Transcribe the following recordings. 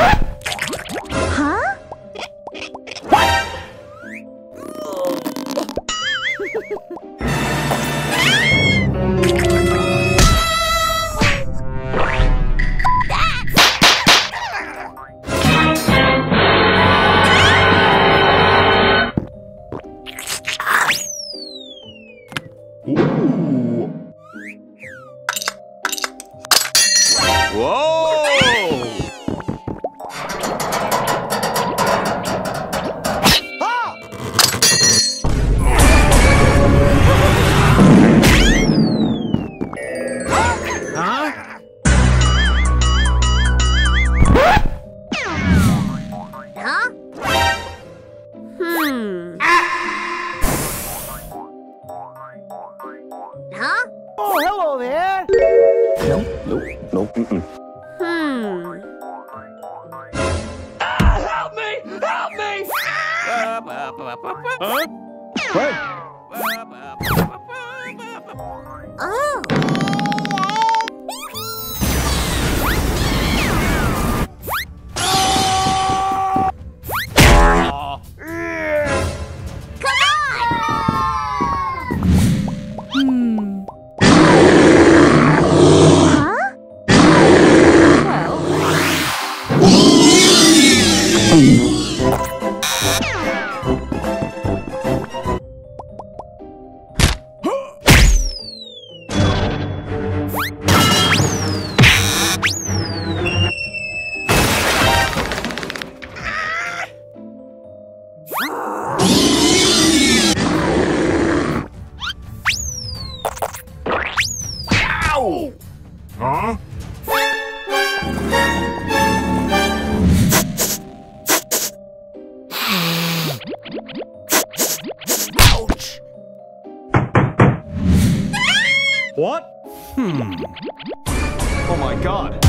What? ¿Ah? Hmm. Oh my god.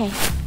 Okay.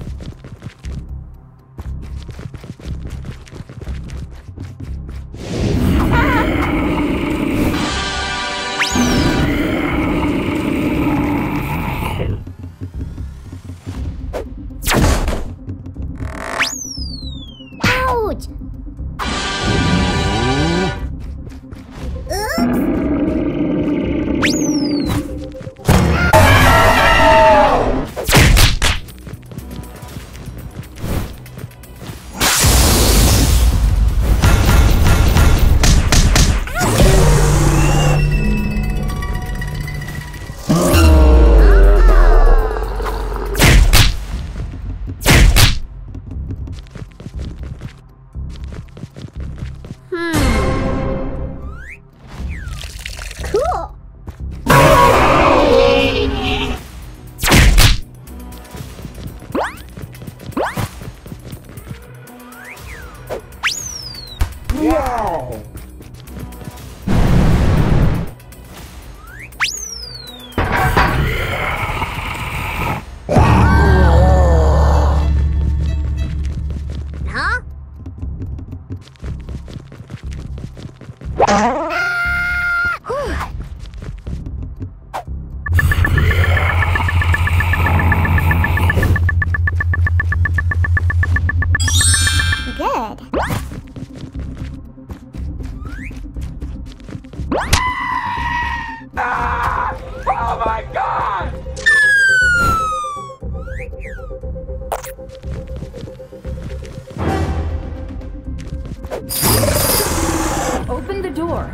Open the door.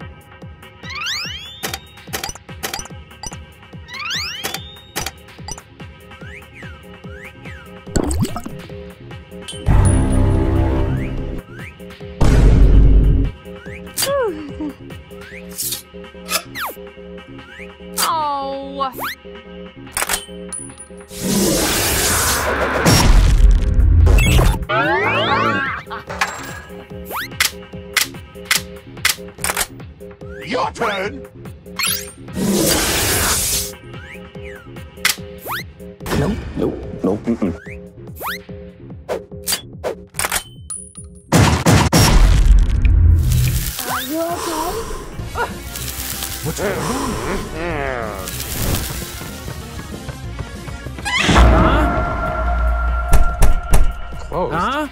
Your turn. Nope, nope, nope. Mm-mm. Are you okay? Mm-hmm. Huh?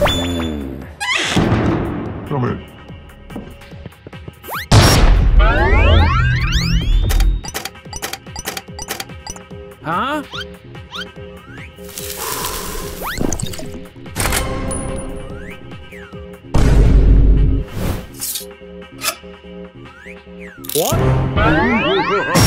Come in. Huh? What?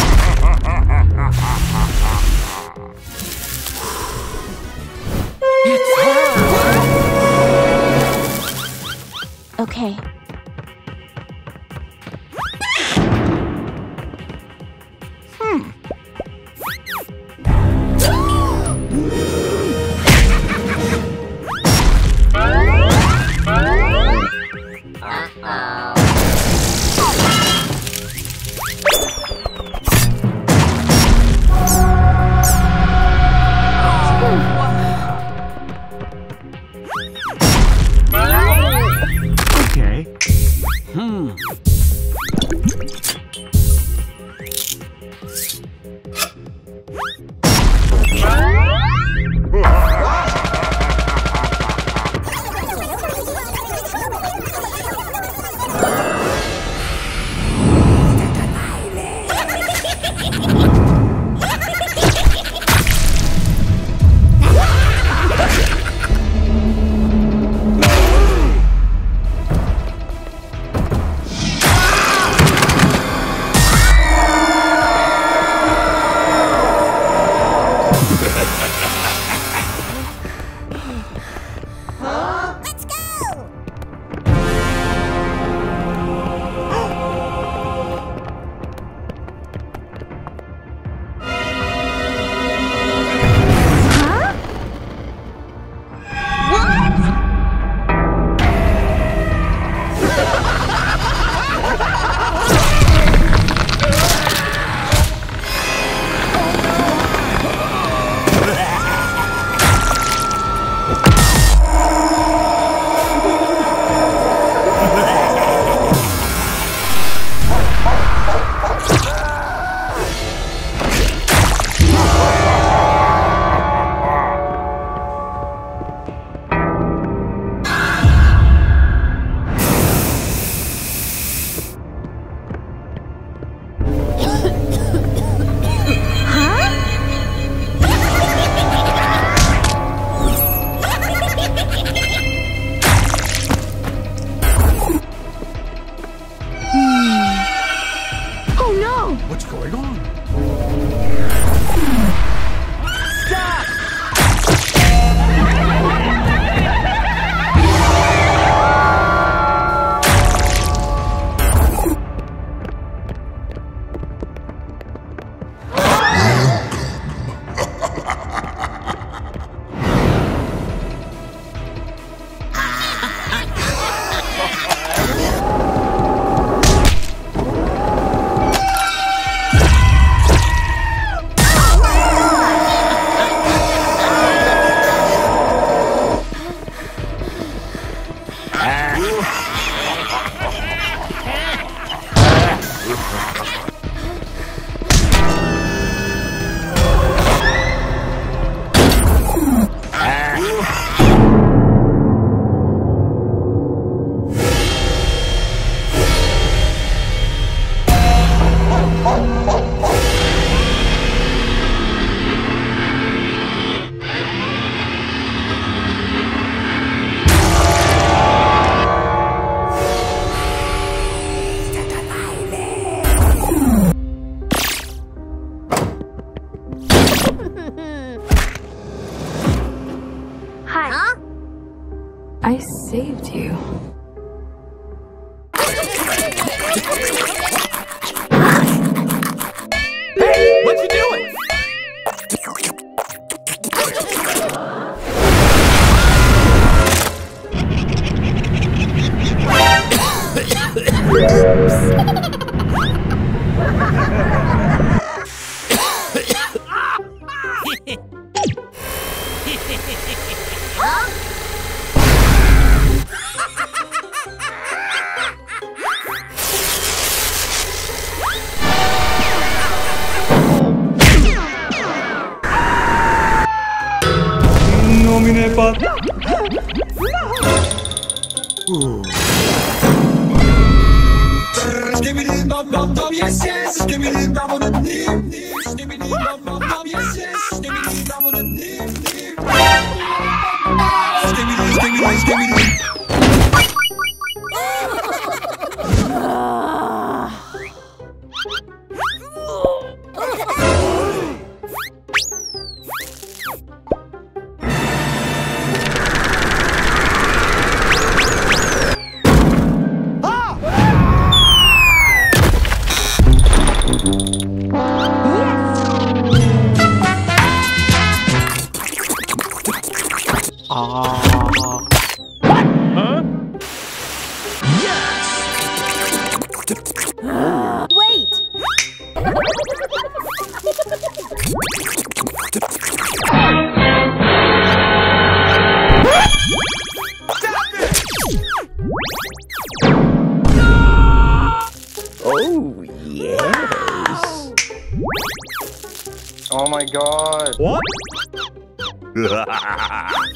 Dum dum yes yes dum dum dim dim Skibbidi dum dum dum yes yes dim Skibbidi skibbidi skibbidi 呵哈哈哈哈哈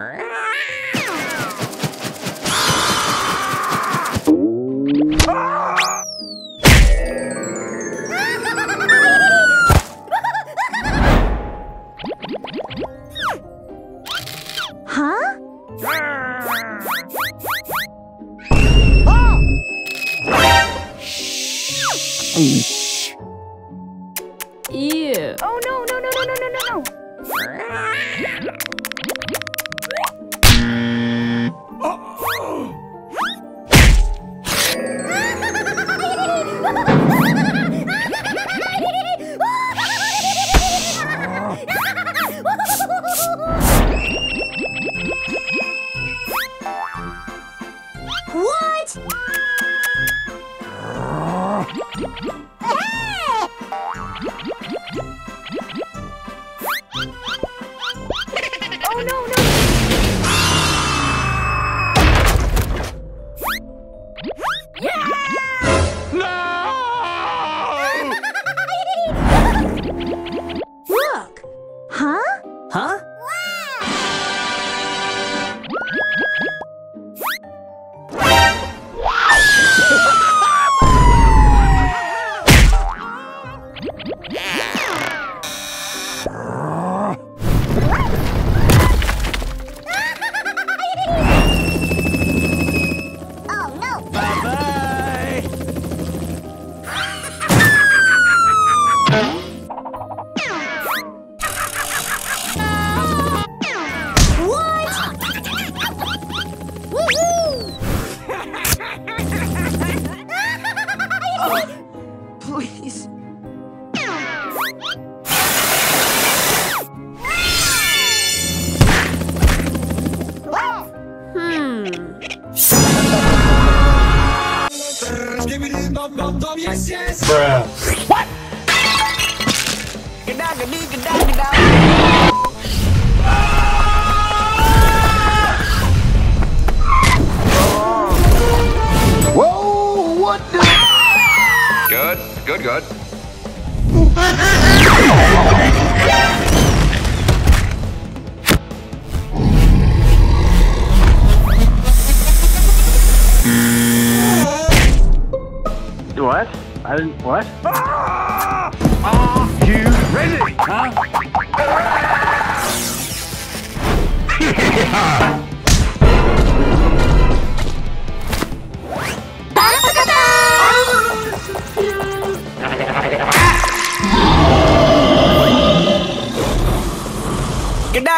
Huh? Dum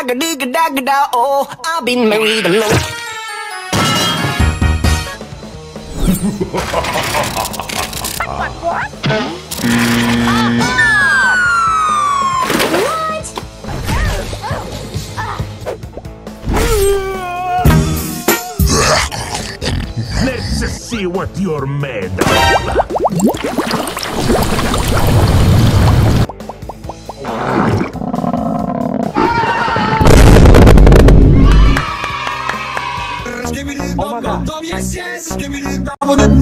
Gada gada gada gada oh I've been married alone Let's see what you're made of. Yes, yes. Dum dum,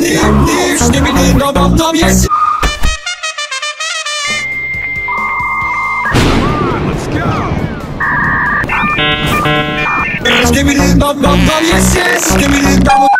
skibbity dum dum dum, yes. Yes, yes. Skibbity dum. Let's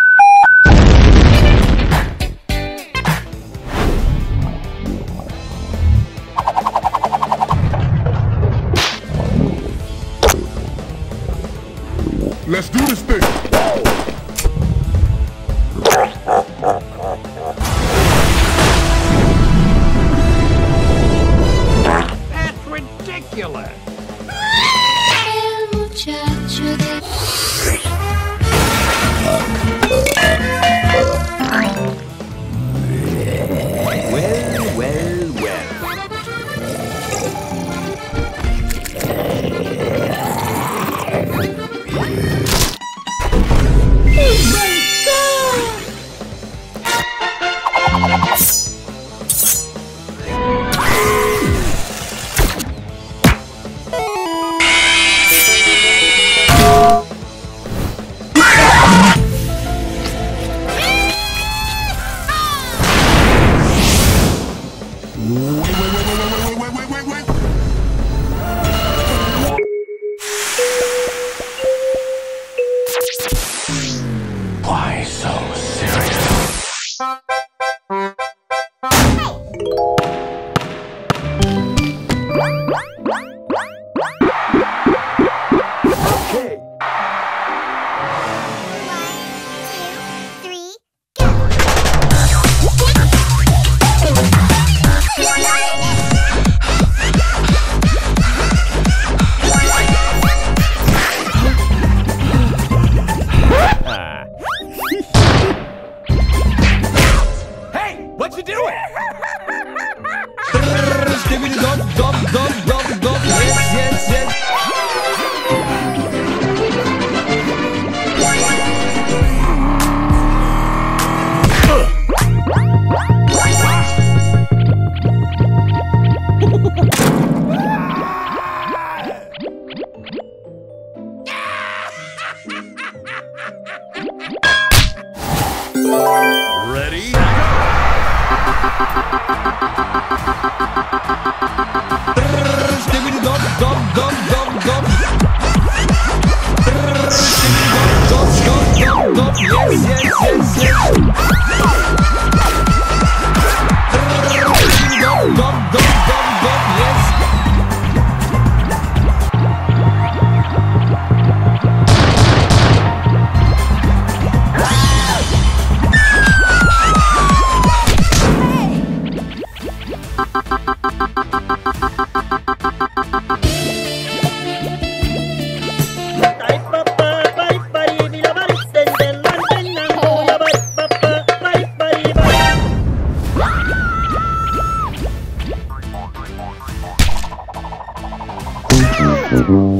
Subscribe!